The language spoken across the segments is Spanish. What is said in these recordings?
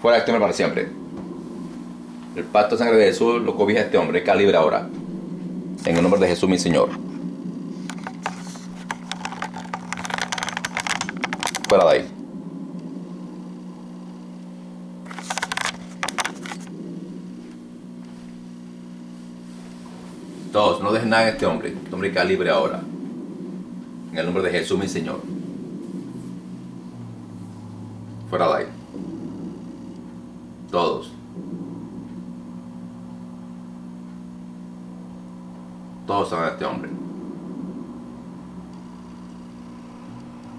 Fuera de este hombre para siempre. El pacto de sangre de Jesús lo cobija este hombre. Calibre ahora. En el nombre de Jesús, mi Señor. Fuera de ahí. Todos, no dejen nada en este hombre. Este hombre queda libre ahora. En el nombre de Jesús, mi Señor. Fuera de ahí. Todos. Todos son este hombre.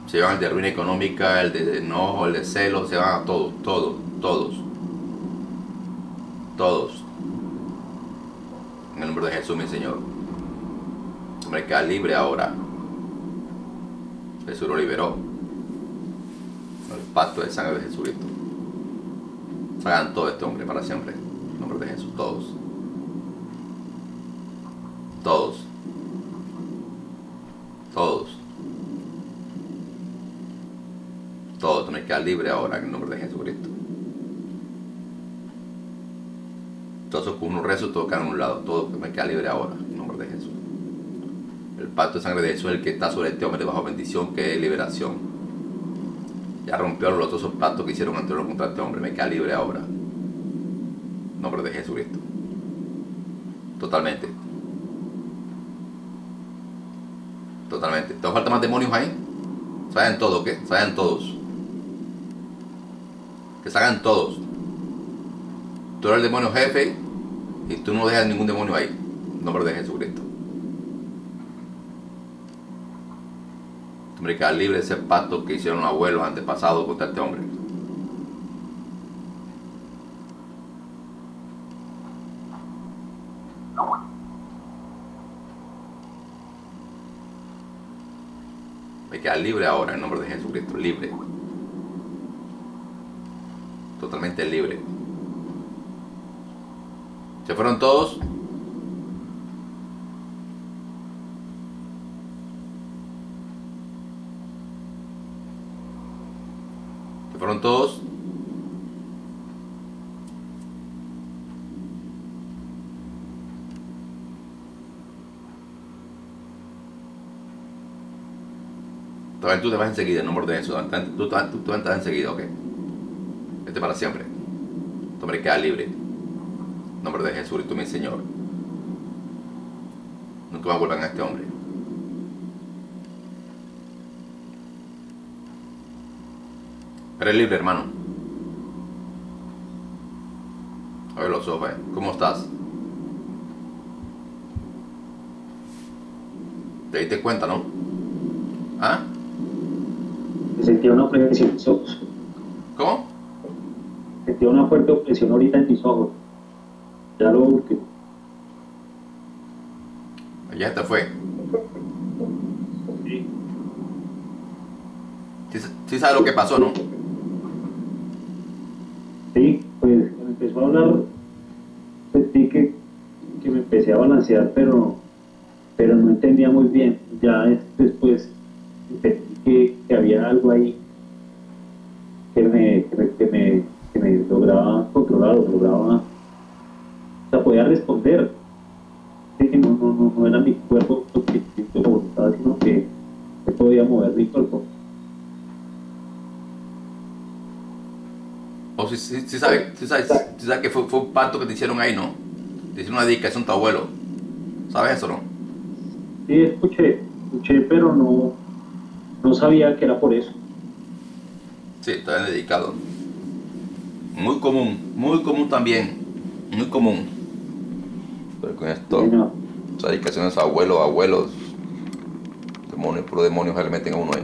Se llevan el de ruina económica, el de enojo, el de celos, se van a todos, todos, todos. Todos. En el nombre de Jesús, mi Señor. Hombre, queda libre ahora. Jesús lo liberó. El pacto de sangre de Jesucristo. Hagan todo este hombre para siempre. En nombre de Jesús, todos. Todos. Todos. Todos tienen que quedar libre ahora en el nombre de Jesucristo. Todos con unos rezos, todos quedan a un lado. Todos me queda libre ahora en nombre de Jesús. El pacto de sangre de Jesús es el que está sobre este hombre bajo bendición, que es liberación. Ya rompió los otros pactos que hicieron anteriormente contra este hombre. Me queda libre ahora. Nombre de Jesucristo. Totalmente. Totalmente. ¿Te falta más demonios ahí? Salgan todos, ¿qué? Salgan todos. Que salgan todos. Tú eres el demonio jefe y tú no dejas ningún demonio ahí. Nombre de Jesucristo. Hombre, queda libre ese pacto que hicieron los abuelos antepasados contra este hombre. Me queda libre ahora en nombre de Jesucristo, libre. Totalmente libre. ¿Se fueron todos? Fueron todos? Tú te vas enseguida, en nombre de Jesús. Tú, tú, tú, tú entras enseguida, ok. Este para siempre. Tu hombre queda libre. Nombre de Jesús tú mi Señor. Nunca más vuelvan a este hombre. Eres libre, hermano. A ver los ojos, eh. ¿Cómo estás? Te diste cuenta, ¿no? ¿Ah? Sentía una presión en mis ojos. ¿Cómo? Sentía una fuerte opresión ahorita en mis ojos. Ya lo último. Ya te fue. Sí. Sí, sí sabes lo que pasó, ¿no? Empezó a hablar, sentí que, que me empecé a balancear, pero, pero no entendía muy bien. Ya es- después entendí que, que había algo ahí que me, que que me, lograba controlar o lograba, o sea, podía responder. Que no, no, no, era mi cuerpo lo que sino que, que podía mover mi cuerpo. Si, si, si sabes, si que fue, fue un pacto que te hicieron ahí, ¿no? Te hicieron una dedicación a tu abuelo. ¿Sabes eso, no? Sí, escuché, escuché, pero no, no sabía que era por eso. Sí, está dedicado. Muy común, muy común también. Muy común. Pero con esto, no. esas dedicaciones a abuelos, abuelos, demonios, puro demonios le meten a uno ahí.